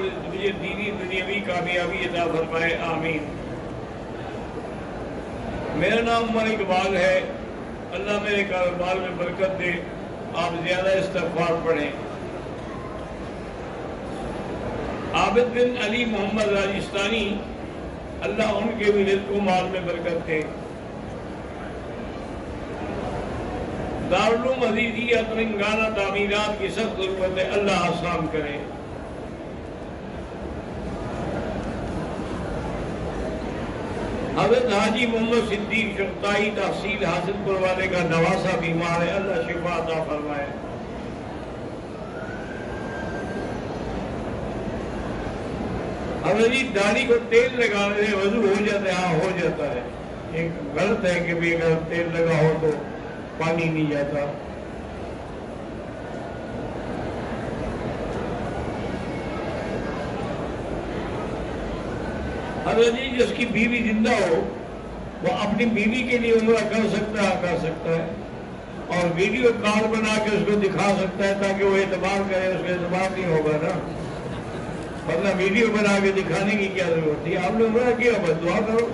مجھے دینی دنیاوی کامیابی عطا فرمائے، آمین۔ میرا نام عمر اقبال ہے۔ اللہ میرے کاروبار میں برکت دے۔ آپ زیادہ استغفار پڑھیں۔ عابد بن علی محمد راجستانی، اللہ ان کے بھی رزق و مال میں برکت دے۔ دارالعلوم عزیزیہ تلنگانہ تعمیرات کی سخت ضرورت ہے اللہ آسان کرے حضرت حاجی محمد صدیق شفتائی تحصیل حاصل پور والے کا نواسا بیمار ہے، اللہ شفا عطا فرمائے۔ حضرت جی داڑھی کو تیل لگانے سے وضو ہو جاتا ہے ہاں ہو جاتا ہے۔ ایک غلط ہے کہ بھی اگر تیل لگا ہو تو پانی نہیں جاتا۔ حضرت جی جس کی بیوی زندہ ہو، وہ اپنی بیوی کے لیے عمرہ کر سکتا ہے، کر سکتا ہے۔ اور ویڈیو کال بنا کے اس کو دکھا سکتا ہے تاکہ وہ اعتبار کرے، اس کو اعتبار نہیں ہوگا نا۔ ورنہ ویڈیو بنا کے دکھانے کی کیا ضرورت تھی آپ نے عمرہ کیا، بس دعا کرو۔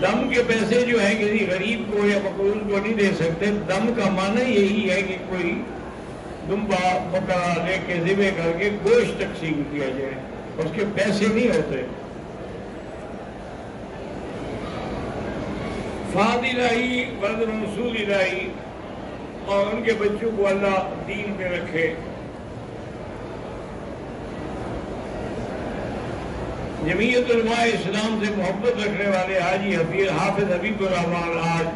دم کے پیسے جو ہیں کسی غریب کو یا مقبول کو نہیں دے سکتے۔ دم کا معنی یہی ہے کہ کوئی دمبا بکرا لے کے ذبے کر کے گوشت تقسیم کیا جائے۔ اس کے پیسے نہیں ہوتے۔ فاد الہی برد رسول الہی، اور ان کے بچوں کو اللہ دین پہ رکھے۔ جمعیت علماء اسلام سے محبت رکھنے والے حاجی حفیظ حافظ حبیب الرحمان آج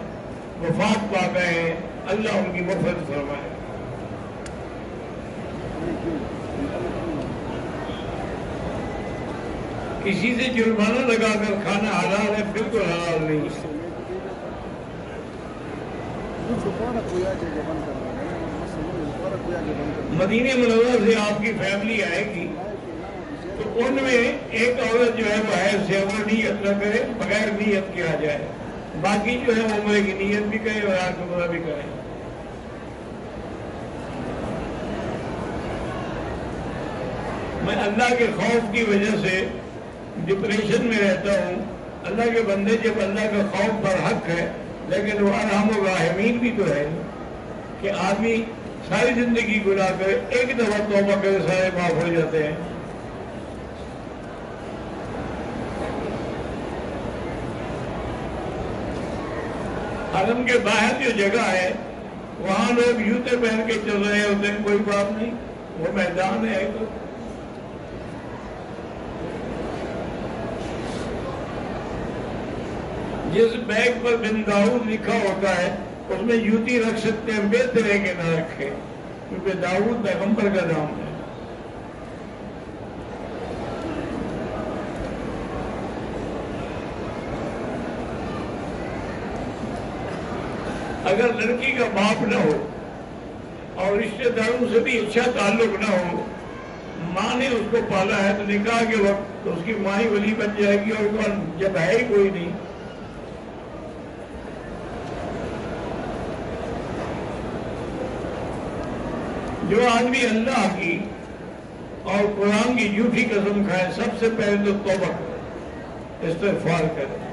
وفات پا گئے ہیں۔ اللہ ان کی مفت فرمائے۔ کسی سے جرمانہ لگا کر کھانا حلال ہے، بالکل حلال نہیں۔ مدینہ منورہ سے آپ کی فیملی آئے گی۔ تو ان میں ایک عورت جو ہے وہ ہے سے نیت نہ کرے، بغیر نیت کیا جائے۔ باقی جو ہے وہ عمرے کی نیت بھی کرے اور آج عمرہ بھی کرے۔ میں اللہ کے خوف کی وجہ سے ڈپریشن میں رہتا ہوں۔ اللہ کے بندے جب اللہ کا خوف پر حق ہے، لیکن وہ ارحم الراحمین بھی تو ہے۔ کہ آدمی ساری زندگی گناہ کرے، ایک دفعہ توبہ کرے، سارے معاف ہو جاتے ہیں۔ حرم کے باہر جو جگہ ہے، وہاں لوگ جوتے پہن کے چل رہے ہوتے ہیں کوئی بات نہیں، وہ میدان ہے تو جس بیگ پر بن داؤد لکھا ہوتا ہے، اس میں یوتی رکھ سکتے ہیں بہتر ہے کہ نہ رکھے کیونکہ داؤد پیغمبر کا نام ہے اگر لڑکی کا باپ نہ ہو اور رشتہ داروں سے بھی اچھا تعلق نہ ہو، ماں نے اس کو پالا ہے تو نکاح کے وقت تو اس کی ماں ہی ولی بن جائے گی اور جب ہے ہی کوئی نہیں۔ جو آدمی اللہ کی اور قرآن کی جھوٹی قسم کھائے، سب سے پہلے تو توبہ کرے استغفار کرے۔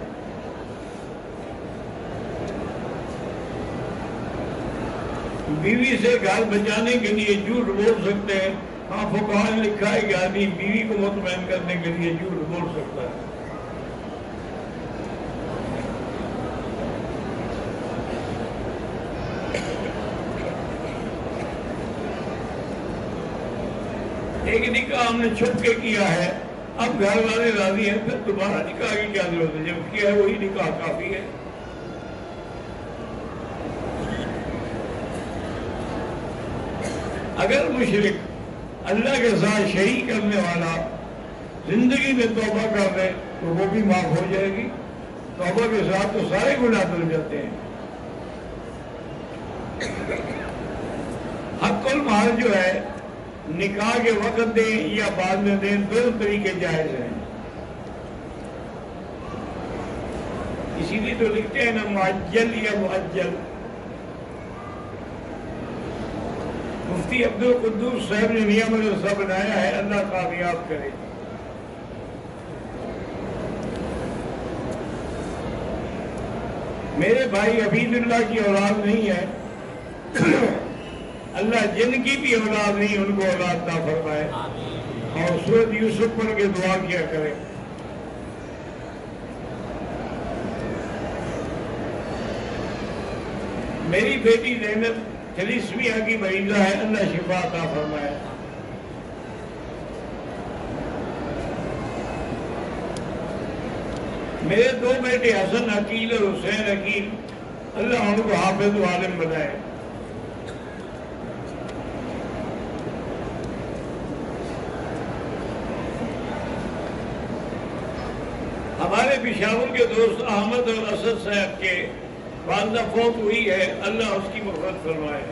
بیوی سے گھر بچانے کے لیے جھوٹ بول سکتے ہیں۔ ہاں فقہ لکھا ہے کہ آدمی بیوی کو مطمئن کرنے کے لیے جھوٹ بول سکتا ہے۔ ایک نکاح ہم نے چھپ کے کیا ہے۔ اب گھر والے راضی ہیں، پھر دوبارہ نکاح کی کیا ضرورت ہے؟ جب کیا ہے وہی نکاح کافی ہے۔ اگر مشرق اللہ کے ساتھ شریک کرنے والا زندگی میں توبہ کر دے تو وہ بھی معاف ہو جائے گی۔ توبہ کے ساتھ تو سارے گناہ دل جاتے ہیں۔ حق المال جو ہے، نکاح کے وقت دیں یا بعد میں دیں دونوں طریقے جائز ہیں۔ اسی لیے تو لکھتے ہیں نا معجل یا معجل مفتی عبد القدوس صاحب نے نیا مدرسہ بنایا ہے اللہ کامیاب کرے۔ میرے بھائی عبید اللہ کی اولاد نہیں ہے۔ اللہ جن کی بھی اولاد نہیں ان کو اولاد نہ فرمائے۔ اور سورت یوسف پڑھ کے دعا کیا کرے۔ میری بیٹی زینب چلیسویاں کی مریضہ ہے، اللہ شفا عطا فرمائے۔ میرے دو بیٹے حسن عقیل اور حسین عقیل، اللہ ان کو حافظ عالم بنائے۔ ہمارے پشاور کے دوست احمد اور اسد صاحب کے والدہ فوت ہوئی ہے، اللہ اس کی مفرت فرمائے۔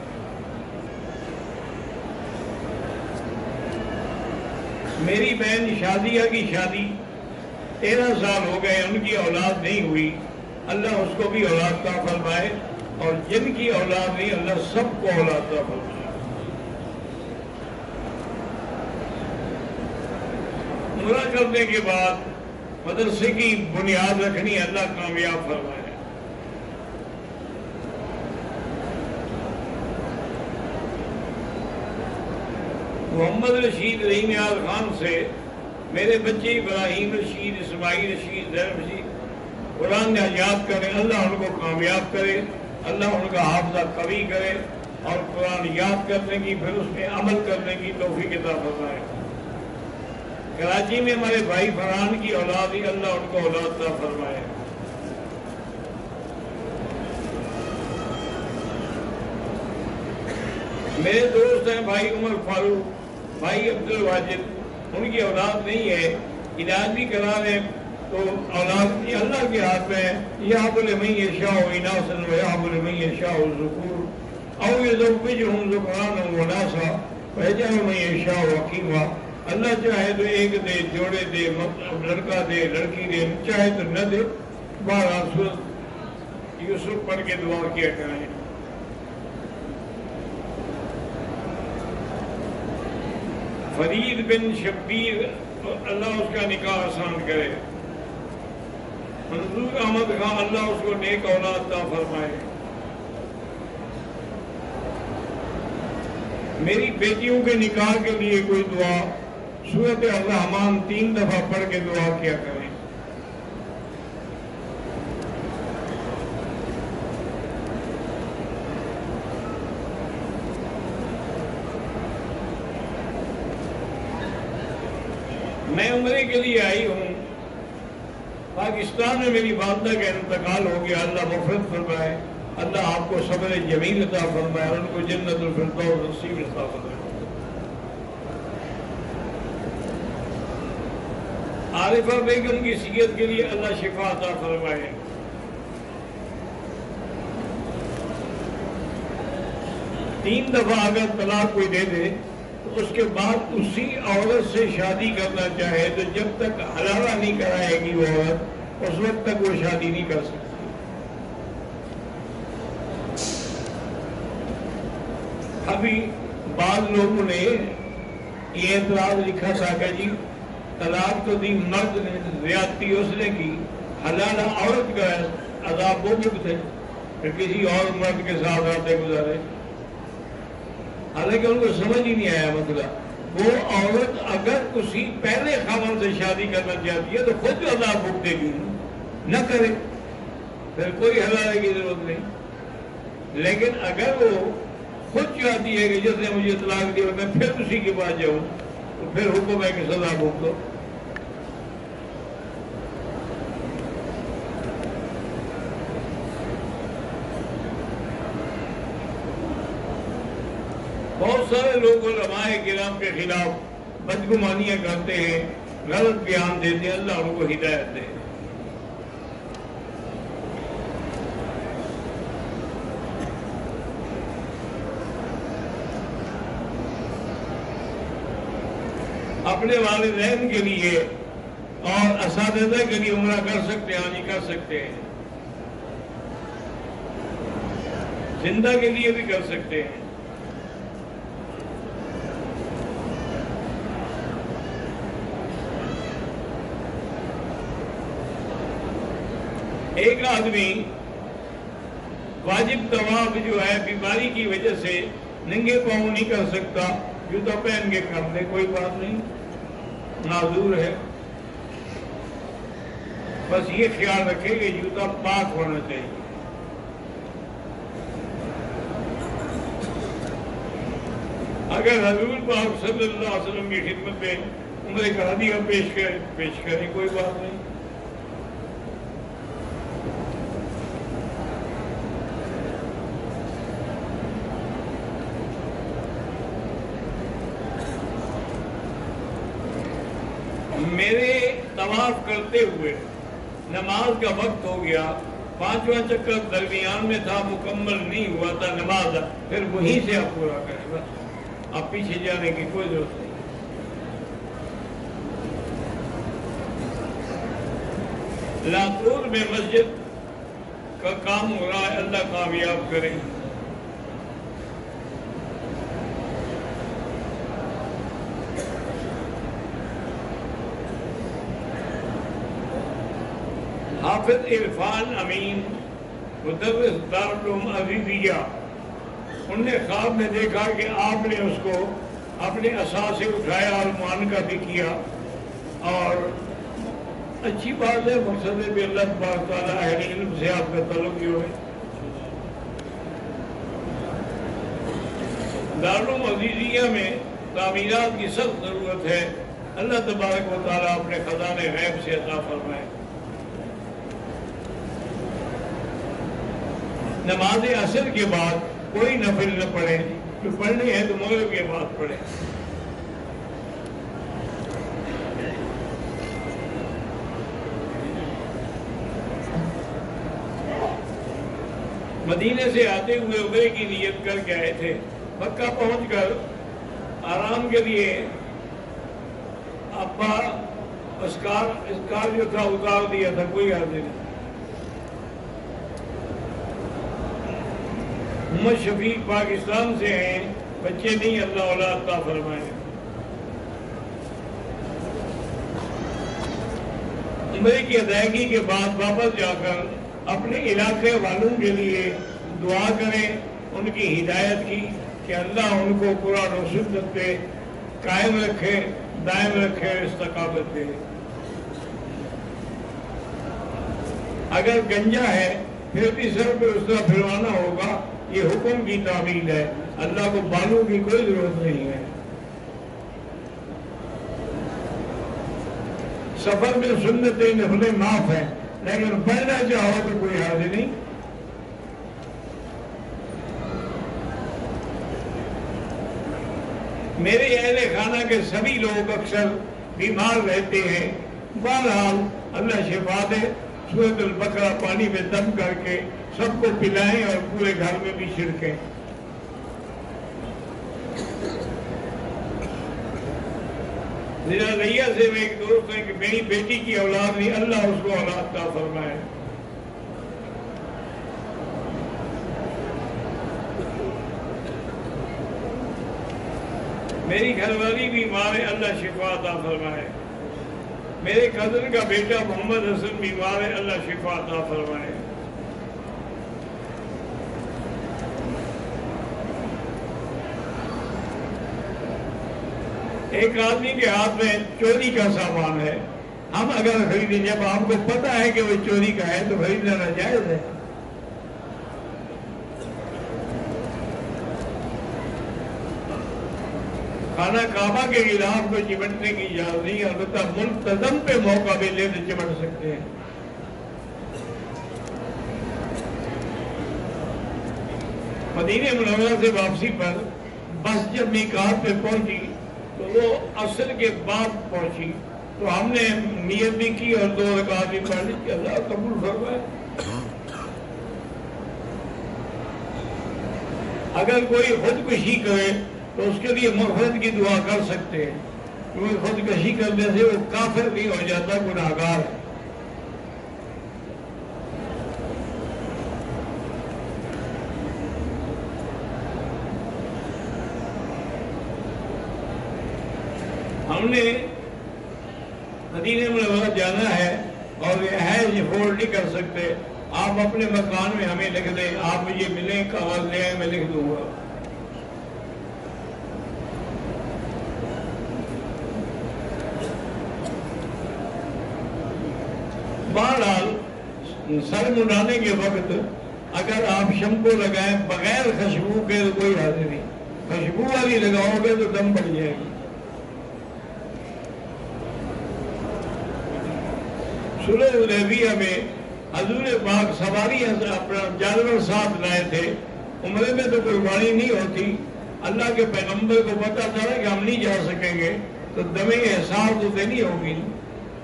میری بہن شادیہ کی شادی؟ تیرہ سال ہو گئے، ان کی اولاد نہیں ہوئی۔ اللہ اس کو بھی اولاد کا فرمائے اور جن کی اولاد نہیں، اللہ سب کو اولاد کا فرمائے۔ عمرہ کرنے کے بعد مدرسے کی بنیاد رکھنی اللہ کامیاب فرمائے۔ محمد رشید رحیم خان سے میرے بچے ابراہیم رشید، اسماعیل رشید زیر رشید، قرآن نے یاد کرے، اللہ ان کو کامیاب کرے، اللہ ان کا حافظہ قوی کرے اور قرآن یاد کرنے کی، پھر اس میں عمل کرنے کی توفیق عطا فرمائے۔ کراچی میں ہمارے بھائی فرحان کی اولاد ہی اللہ ان کو اولاد عطا فرمائے۔ میرے دوست ہیں بھائی عمر فاروق۔ بھائی عبد الواجد ان کی اولاد نہیں ہے، علاج بھی کرا لیں تو اولاد یہ اللہ کے ہاتھ میں ہے۔ یہاں بولے میں یہ شاہ اناسن و یہاں بولے میں یہ شاہ ذکور او یہ زوج ہوں زکران و ناسا پہچان میں یہ شاہ حکیمہ اللہ چاہے تو ایک دے، جوڑے دے، لڑکا دے، لڑکی دے، چاہے تو نہ دے۔ بارہ سورت یوسف پڑھ کے دعا کیا کریں۔ فرید بن شبیر، اللہ اس کا نکاح آسان کرے۔ منظور احمد خان، اللہ اس کو نیک اولاد دا فرمائے۔ میری بیٹیوں کے نکاح کے لیے کوئی دعا صورت الرحمان تین دفعہ پڑھ کے دعا کیا کریں میں عمرے کے لیے آئی ہوں، پاکستان میں میری والدہ کا انتقال ہو گیا، اللہ مفرت فرمائے، اللہ آپ کو صبر جمیل عطا فرمائے، اور ان کو جنت الفردوس نصیب عطا فرمائے۔ عارفہ بیگم کی سیت کے لیے اللہ شفا عطا فرمائے۔ تین دفعہ اگر طلاق کوئی دے دے اس کے بعد اسی عورت سے شادی کرنا چاہے تو جب تک حلالہ نہیں کرائے گی وہ عورت، اس وقت تک وہ شادی نہیں کر سکتی۔ ابھی بعض لوگوں نے یہ اعتراض لکھا تھا کہ جی طلاق تو دی مرد نے، زیادتی اس نے کی، حلالہ عورت کا عذاب وہ مکت ہے پھر کسی اور مرد کے ساتھ آتے گزارے۔ حالانکہ ان کو سمجھ ہی نہیں آیا مطلب وہ عورت اگر کسی پہلے خامن سے شادی کرنا چاہتی ہے تو خود جو اللہ بھوک دے گی۔ نہ کرے۔ پھر کوئی ہلانے کی ضرورت نہیں۔ لیکن اگر وہ خود چاہتی ہے کہ جس نے مجھے اطلاق دیا میں پھر اسی کے پاس جاؤں، تو پھر حکم ہے کہ سزا بھوک دو۔ بہت سارے لوگ علماء کرام کے خلاف بدگمانیاں کرتے ہیں، غلط بیان دیتے ہیں، اللہ ان کو ہدایت دے۔ اپنے والدین کے لیے اور اساتذہ کے لیے عمرہ کر سکتے ہیں نہیں کر سکتے ہیں۔ زندہ کے لیے بھی کر سکتے ہیں۔ ایک آدمی واجب طواف جو ہے بیماری کی وجہ سے ننگے پاؤں نہیں کر سکتا، جوتا پہن کے کر دے کوئی بات نہیں معذور ہے۔ بس یہ خیال رکھے کہ جوتا پاک ہونا چاہیے۔ اگر حضور پاک صلی اللہ علیہ وسلم کی خدمت میں عمر کرادی کا پیش کرے، پیش کریں کوئی بات نہیں میرے طواف ہوئے نماز کا وقت ہو گیا۔ پانچواں چکر درمیان میں تھا، مکمل نہیں ہوا تھا نماز۔ پھر وہیں سے آپ پورا کریں، بس۔ آپ پیچھے جانے کی کوئی ضرورت نہیں۔ لاطور میں مسجد کا کام ہو رہا ہے، اللہ کامیاب کریں۔ حافظ عرفان امین، مدرس دارالعلوم عزیزیہ جی۔ ان نے خواب میں دیکھا کہ آپ نے اس کو اپنے اساس سے اٹھایا اور معانقہ بھی کیا۔ اور اچھی بات ہے، مقصد بھی اللہ تبارک تعالیٰ اہل علم سے آپ کا تعلق بھی ہوئے۔ دارالعلوم عزیزیہ جی میں تعمیرات کی سخت ضرورت ہے۔ اللہ تبارک و تعالیٰ اپنے خزانے غیب سے عطا فرمائے۔ نماز اثر کے بعد کوئی نفل نہ پڑھے، جو پڑھنے ہیں تو مغرب کے بعد پڑھے۔ مدینے سے آتے ہوئے عمرے کی نیت کر کے آئے تھے۔ مکہ پہنچ کر آرام کے لیے ابا اسکار اسکار جو تھا، اتار دیا تھا، کوئی حاضر نہیں۔ محمد شفیق پاکستان سے ہیں، بچے نہیں، اللہ اولاد کا فرمائے۔ عمرے کی ادائیگی کے بعد واپس جا کر اپنے علاقے والوں کے لیے دعا کریں، ان کی ہدایت کی کہ اللہ ان کو قرآن و سنت پہ قائم رکھے، دائم رکھے استقابت دے۔ اگر گنجا ہے، پھر بھی سر پہ اس طرح پھروانا ہوگا۔ یہ حکم کی تعمیل ہے۔ اللہ کو بالوں کی کوئی ضرورت نہیں ہے۔ سفر میں سنتیں نفلیں معاف ہیں لیکن پڑھنا چاہو تو کوئی حاضر نہیں۔ میرے اہل خانہ کے سبھی لوگ اکثر بیمار رہتے ہیں۔ بہرحال اللہ شفا دے سورت البقرہ پانی میں دم کر کے سب کو پلائیں اور پورے گھر میں بھی چھڑکیں ریا سے میں ایک دوست ہے کہ میری بیٹی کی اولاد نہیں اللہ اس کو اولاد کا فرمائے۔ میری گھر والی بھی مارے اللہ شفا عطا فرمائے۔ میرے قدر کا بیٹا محمد حسن بیمار ہے، اللہ شفا عطا فرمائے۔ ایک آدمی کے ہاتھ میں چوری کا سامان ہے۔ ہم اگر خریدیں جب آپ کو پتا ہے کہ وہ چوری کا ہے، تو خریدنا ناجائز ہے۔ خانہ کعبہ کے خلاف کو چمٹنے کی اجازت نہیں، البتہ ملتظم پہ موقع بھی لے تو چمٹ سکتے ہیں۔ مدینہ منورہ سے واپسی پر بس جب میکات پہ پہنچی تو وہ اصل کے بعد پہنچی۔ تو ہم نے نیت بھی کی اور دو رکعت بھی پڑھ لی کہ اللہ قبول فرمائے۔ اگر کوئی خودکشی کرے تو اس کے لیے مغفرت کی دعا کر سکتے ہیں۔ کیونکہ خودکشی کرنے سے وہ کافر بھی ہو جاتا، گناہگار۔ ہے ہم نے مدینہ میں جانا ہے اور یہ ہے افورڈ نہیں کر سکتے۔ آپ اپنے مکان میں ہمیں لکھ دیں، آپ مجھے ملیں کاغذ لے آئیں میں لکھ دوں گا۔ بہرحال، سر منڈانے کے وقت اگر آپ شمپو لگائیں بغیر خوشبو کے تو کوئی حاضر نہیں۔ خوشبو والی لگاؤ گے تو دم پڑ جائے گی۔ سلح الحبیہ میں حضور پاک سواری اپنا جانور ساتھ لائے تھے۔ عمرے میں تو قربانی نہیں ہوتی۔ اللہ کے پیغمبر کو پتا تھا کہ ہم نہیں جا سکیں گے، تو دمے احساس تو دینی ہوگی۔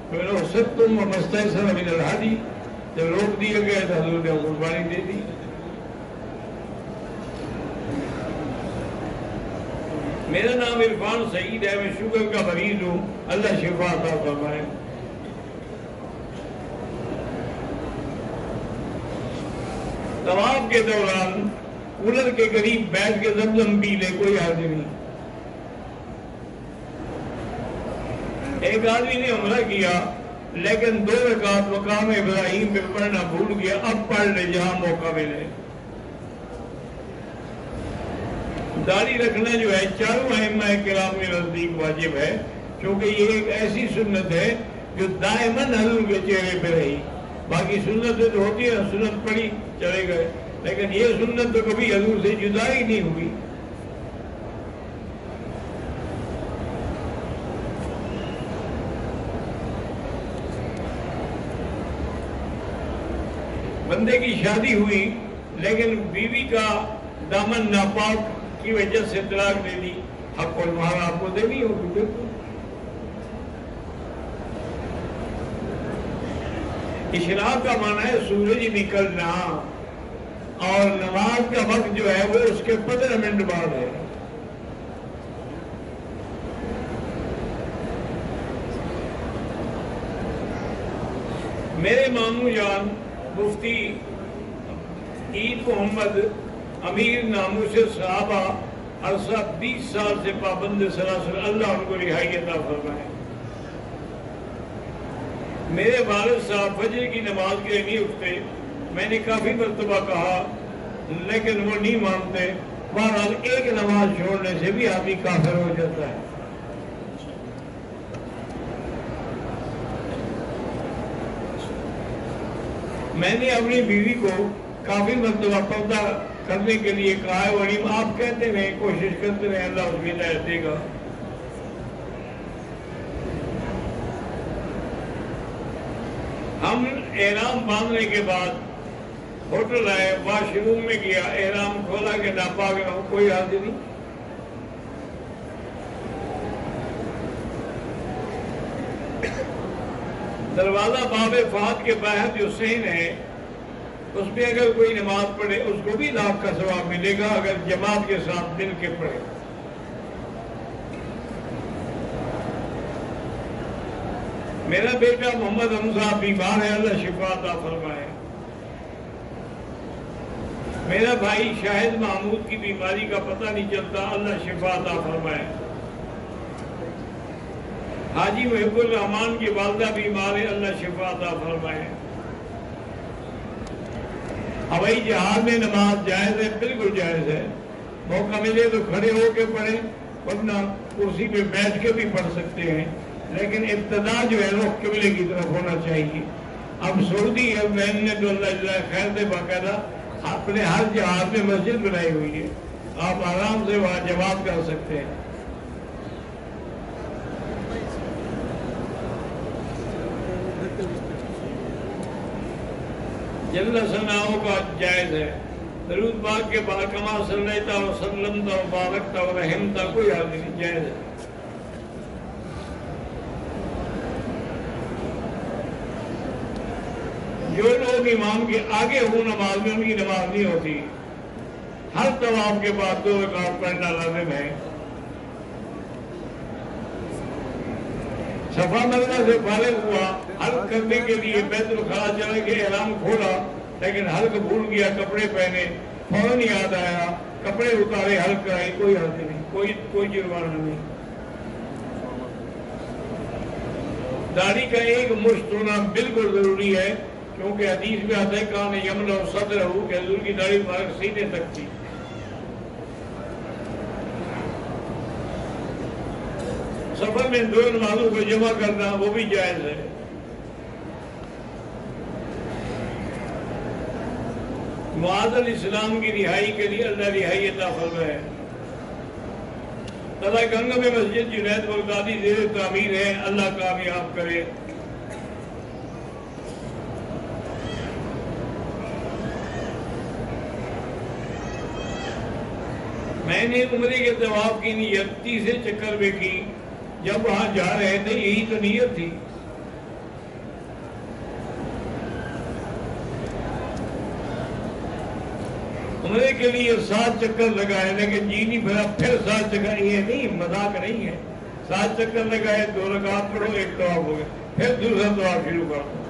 پھر سب تم مستحصر ابھی لڑا دی جب روک دیا گیا تو حضور نے قربانی دے دی۔ میرا نام عرفان سعید ہے، میں شوگر کا مریض ہوں۔ اللہ شفا عطا فرمائے۔ طواف کے دوران کولر کے قریب بیٹھ کے زمزم پی لے، کوئی حاضر نہیں۔ ایک آدمی نے عمرہ کیا، لیکن دو رکعت مقام ابراہیم پہ پڑھنا بھول گیا، اب پڑھ لے جہاں موقع ملے۔ داڑھی رکھنا جو ہے، چاروں اہم کرام میں نزدیک واجب ہے، کیونکہ یہ ایک ایسی سنت ہے جو دائمن حضور کے چہرے پہ رہی۔ باقی سنت تو ہوتی ہے، سنت پڑی چلے گئے۔ لیکن یہ سنت تو کبھی حضور سے جدا ہی نہیں ہوئی۔ بندے کی شادی ہوئی، لیکن بیوی کا دامن ناپاک کی وجہ سے طلاق دے دی۔ حق اور مہار آپ کو دینی ہوگی، بالکل۔ اشراق کا معنی ہے سورج نکلنا اور نماز کا وقت جو ہے وہ اس کے پندرہ منٹ بعد ہے۔ میرے مامو جان، مفتی عید محمد، امیر نامو سے صحابہ، عرصہ بیس سال سے پابند سلاسل اللہ ان کو رہائی عطا فرمائے۔ میرے والد صاحب فجر کی نماز کے لیے نہیں اٹھتے۔ میں نے کافی مرتبہ کہا، لیکن وہ نہیں مانتے۔ بہرحال ایک نماز چھوڑنے سے بھی آدمی کافر ہو جاتا ہے۔ میں نے اپنی بیوی کو کافی مرتبہ پردہ کرنے کے لیے کہا ہے آپ کہتے رہے کوشش کرتے رہے اللہ اس میں دے گا۔ ہم احرام باندھنے کے بعد ہوٹل آئے واش روم میں گیا احرام کھولا کے ناپا گیا کوئی حاضر نہیں۔ دروازہ باب فہد کے باہر جو سین ہے، اس میں اگر کوئی نماز پڑھے، اس کو بھی لاکھ کا ثواب ملے گا، اگر جماعت کے ساتھ دل کے پڑھے۔ میرا بیٹا محمد حمزہ بیمار ہے، اللہ شفا عطا فرمائے۔ میرا بھائی شاہد محمود کی بیماری کا پتہ نہیں چلتا، اللہ شفا عطا فرمائے۔ حاجی محب الرحمان کی والدہ بیمار ہے، اللہ شفا عطا فرمائے۔ ہوائی جہاز میں نماز جائز ہے، بالکل جائز ہے۔ موقع ملے تو کھڑے ہو کے پڑھیں، ورنہ کرسی پہ بیٹھ کے بھی پڑھ سکتے ہیں۔ لیکن ابتدا جو ہے رخ قبلے کی طرف ہونا چاہیے۔ اب سعودی ہے بہن نے تو اللہ جل خیر دے باقاعدہ اپنے ہر جہاز میں مسجد بنائی ہوئی ہے۔ آپ آرام سے وہاں جواب کر سکتے ہیں۔ جل سناؤں کا جائز ہے۔ درود باغ کے بعد کما سلیتا و سلم و بارکتا و رحمتا کوئی آدمی جائز ہے۔ جو لوگ امام کے آگے ہوں، نماز میں، ان کی نماز نہیں ہوتی۔ ہر طواف کے بعد دو رکعت پڑھنا لازم ہے۔ صفا مرنا سے فارغ ہوا حلق کرنے کے لیے بیت الخلا چلے کے احرام کھولا، لیکن حلق بھول گیا کپڑے پہنے۔ فوراً یاد آیا، کپڑے اتارے حلق کرائے، کوئی حلق نہیں، کوئی کوئی جرمانہ نہیں۔ داڑھی کا ایک مشت ہونا بالکل ضروری ہے۔ کیونکہ حدیث میں آتا ہے کہاں یمن اور صدر ہو کہ حضور کی داڑھی مارک سینے تک تھی سفر میں دو نمازوں کو جمع کرنا وہ بھی جائز ہے۔ معاذ الاسلام کی رہائی کے لیے اللہ رہائی عطا فرمائے۔ تلا گنگا میں مسجد جنید بغدادی زیر تعمیر ہے، اللہ کامیاب کرے۔ میں نے عمرے کے طواف کی نیت تیسرے چکر میں کی۔ جب وہاں جا رہے تھے، یہی تو نیت تھی۔ عمرے کے لیے سات چکر لگائے، لیکن جی نہیں بھرا پھر سات چکر یہ نہیں، مذاق نہیں ہے۔ سات چکر لگائے، دو رکعت پڑھو، ایک طواف ہو گیا۔ پھر دوسرا طواف شروع کر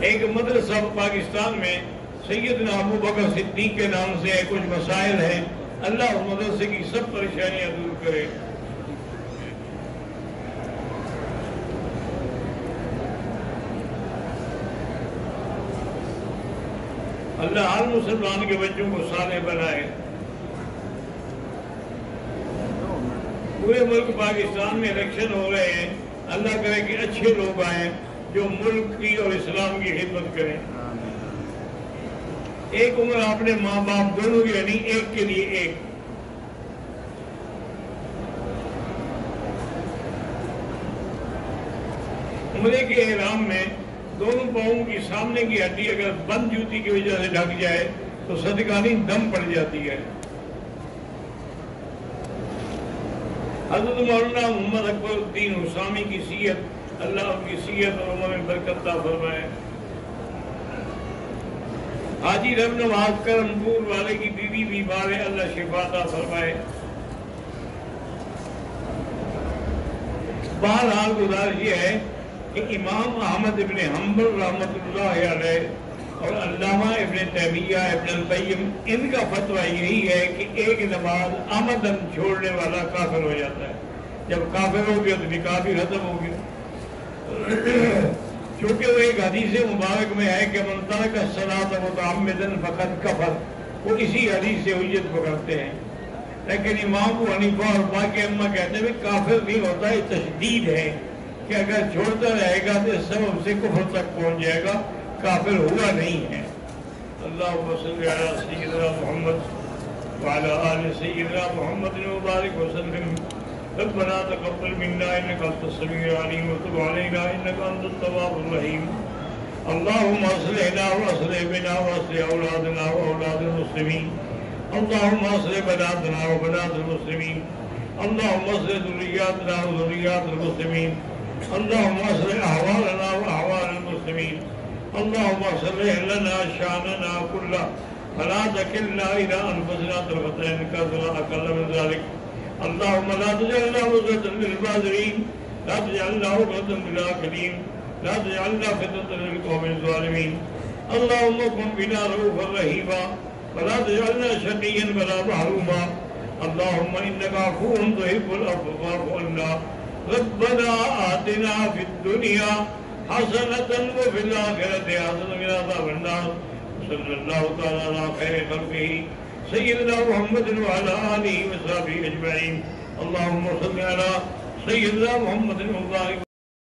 ایک مدرسہ پاکستان میں سیدنا ابو بکر صدیق کے نام سے کچھ مسائل ہیں۔ اللہ اس مدرسے کی سب پریشانیاں دور کرے۔ اللہ ہر مسلمان کے بچوں کو سالے بنائے۔ پورے ملک پاکستان میں الیکشن ہو رہے ہیں۔ اللہ کرے کہ اچھے لوگ آئیں۔ جو ملک کی اور اسلام کی خدمت کریں۔ ایک عمر اپنے ماں باپ دونوں کی یعنی ایک کے لیے ایک۔ عمرے کے احرام میں دونوں پاؤں کی سامنے کی ہڈی اگر بند جوتی کی وجہ سے ڈھک جائے تو صدقانی دم پڑ جاتی ہے۔ حضرت مولانا محمد اکبر الدین حسامی کی سیت اللہ کی سیت اور عمر میں برکت فرمائے۔ حاجی رب نواز کرمپور والے کی بیوی بیمار ہے اللہ شفا عطا فرمائے۔ بہرحال گزارش یہ ہے کہ امام احمد ابن حنبل رحمت اللہ علیہ اور علامہ ابن تیمیہ، ابن القیم، ان کا فتویٰ یہی ہے کہ ایک نماز آمدن چھوڑنے والا کافر ہو جاتا ہے۔ جب کافر ہو گیا تو نکاح بھی ختم ہو گیا۔ چونکہ وہ ایک حدیث مبارک میں ہے کہ منتر کا صلاح متعمدن فقط کفر۔ وہ اسی حدیث سے حجت پکڑتے ہیں۔ لیکن امام کو حنیفہ اور باقی اما کہتے ہیں کافر نہیں ہوتا، یہ تشدید ہے کہ اگر چھوڑتا رہے گا تو سبب سے کفر تک پہنچ جائے گا۔ کافر ہوا نہیں ہے۔ اللہ صلی علی سیدنا محمد وعلى آل سيدنا محمد مبارك وسلم ربنا تقبل منا انك انت السميع العليم وتب علينا انك انت التواب الرحيم. اللهم اصلحنا واصلح بنا واصلح اولادنا واولاد المسلمين. اللهم اصلح بناتنا وبنات المسلمين. اللهم اصلح ذرياتنا وذريات المسلمين. اللهم اصلح احوالنا واحوال المسلمين. اللهم اصلح لنا شاننا كله. فلا تكلنا الى انفسنا طرفة عين كذا اقل من ذلك. اللهم لا تجعلنا عزة للبادرين لا تجعلنا عقدة للآخرين لا تجعلنا فتنة للقوم الظالمين. اللهم كن بنا رؤوفا رحيما، ولا تجعلنا شقيا ولا محروما. اللهم انك عفو تحب العفو، فاعف عنا. ربنا آتنا في الدنيا حسنة وفي الآخرة حسنة من عذاب النار. صلى الله تعالى على خير خلقه. سيدنا محمد وعلى آله وصحبه أجمعين. اللهم صل على سيدنا محمد وعلى